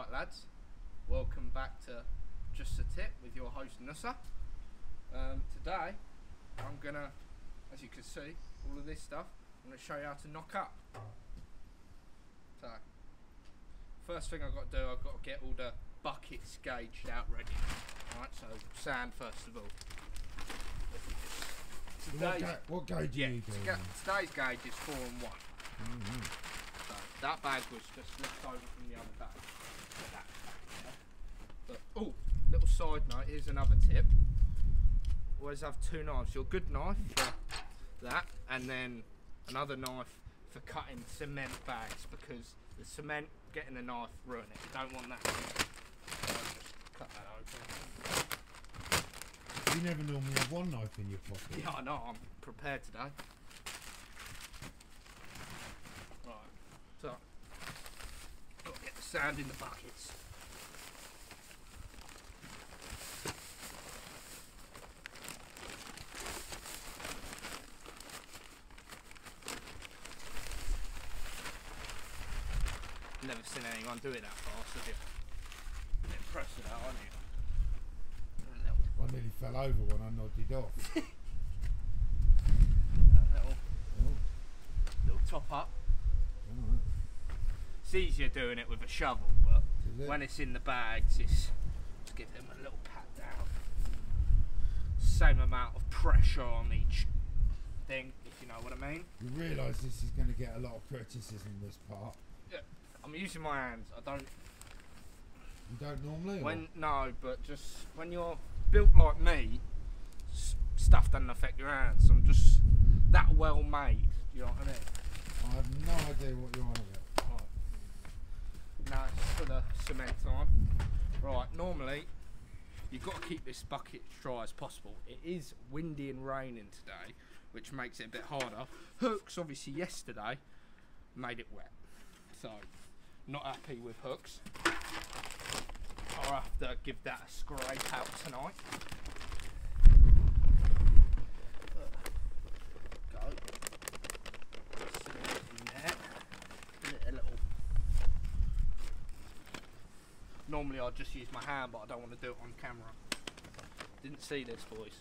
Right, lads, welcome back to Just a Tip with your host Nussa. Um, today, I'm gonna, as you can see, all of this stuff, I'm gonna show you how to knock up. So, first thing I've got to do, I've got to get all the buckets gauged out ready. Alright, so sand first of all. Just- What, ga- what gauge yeah, are you doing? today's gauge is four and one. Mhm. So that bag was just left over from the other bag. That there. But oh, little side note. Here's another tip. Always have two knives. Your good knife for that, and then another knife for cutting cement bags because the cement getting the knife ruin it. You don't want that. So just cut that open. You never normally have one knife in your pocket. Yeah, I know. I'm prepared today. Right. So, got to get the sand in the buckets. Never seen anyone do it that fast, have you? Impressed with that, aren't you? I nearly fell over when I nodded off. a little, Oh, little top up. It's easier doing it with a shovel, but it? when it's in the bags, it's just give them a little pat down. Same amount of pressure on each thing, if you know what I mean. You realise this is going to get a lot of criticism, this part. I'm using my hands. I don't You don't normally? or- when no, but just when you're built like me, stuff doesn't affect your hands. I'm just that well made. You know what I mean? I have no idea what you're on about. Now it's for the cement time. Right, normally you've got to keep this bucket as dry as possible. It is windy and raining today, which makes it a bit harder. Hooks, obviously, yesterday made it wet. So, not happy with hooks. I'll have to give that a scrape out tonight. Go. Cement in there. Give it a little Normally I'd just use my hand, but I don't want to do it on camera. Didn't see this, boys.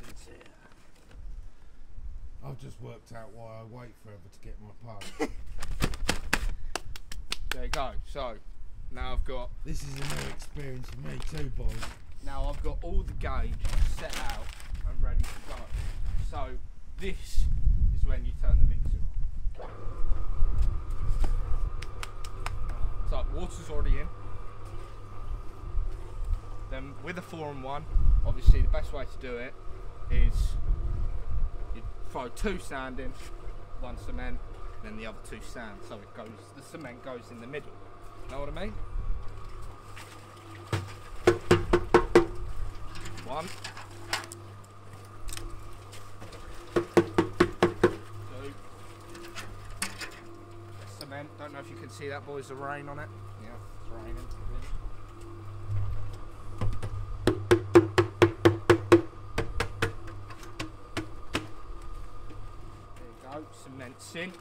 Didn't see it. I've just worked out why I wait forever to get my pug. There you go. So now I've got this is a new experience for me too, boys. now I've got all the gauge set out and ready to go. So this is when you turn the mixer on. So water's already in. Then with a four and one, obviously the best way to do it is you throw two sand in, one cement, then the other two sand. So it goes the cement goes in the middle. Know what I mean? One. Two. Cement. Don't know if you can see that, boys. The rain on it. Yeah, it's raining. Go. Cement's in.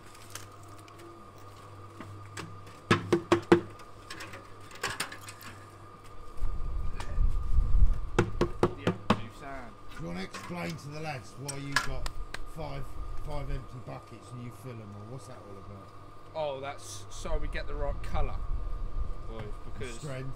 Yeah, two sand. Do you want to explain to the lads why you got five five empty buckets and you fill them, or what's that all about? Oh, that's so we get the right colour, boys. Because Strength.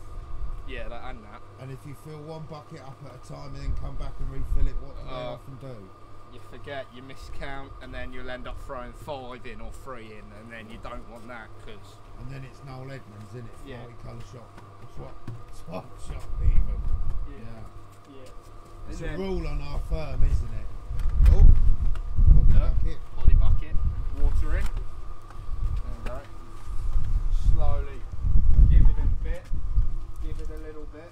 yeah, that and that. And if you fill one bucket up at a time and then come back and refill it, what do they Uh, often do? You forget, you miscount, and then you'll end up throwing five in or three in, and then you don't want that because And then it's Noel Edmonds, isn't it? Yeah. Multicolour shop. Swap, swap shop even. yeah, Yeah. yeah. It's And a rule on our firm, isn't it? Oh, bobby Yeah. bucket. body bucket, water in. There you go. Slowly give it a bit, give it a little bit.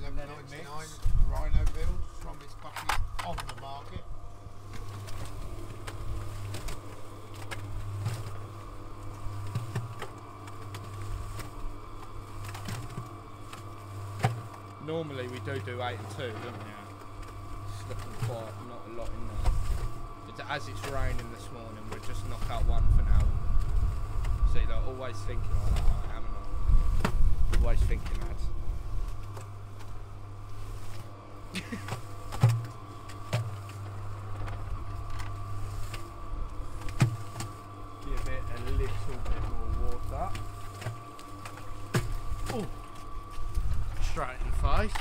Eleven Let it ninety nine mix. Rhino bills from this bucket on the market. Normally we do do eight and two, don't we? It's looking quite not a lot in there. But as it's raining this morning, we'll just knock out one for now. See, they're always thinking like that, I am I? always thinking, lads. Give it a little bit more water. Oh, straight in the face.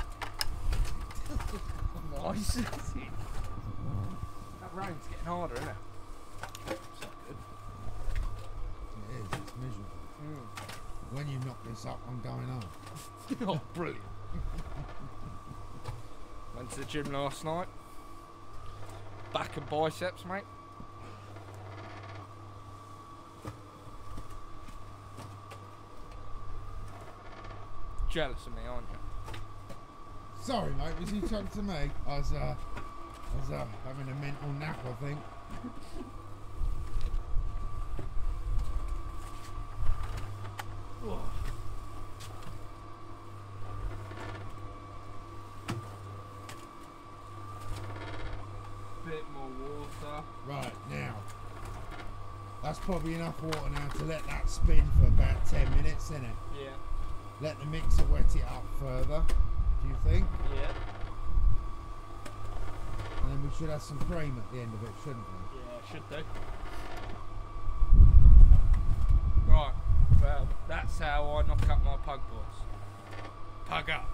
Nice. that rain's getting harder, isn't it? It's not good. It is, it's miserable. When you knock this up, I'm going home. oh, brilliant. Went to the gym last night. Back and biceps, mate. Jealous of me, aren't you? Sorry, mate, was you talking to me? I was, uh, I was uh, having a mental nap, I think. Bit more water. Right, now. That's probably enough water now to let that spin for about 10 minutes, isn't it? Yeah. Let the mixer wet it up further, do you think? Yeah. And then we should have some cream at the end of it, shouldn't we? Yeah, should do. Right, well, that's how I knock up my pug boys. Pug up.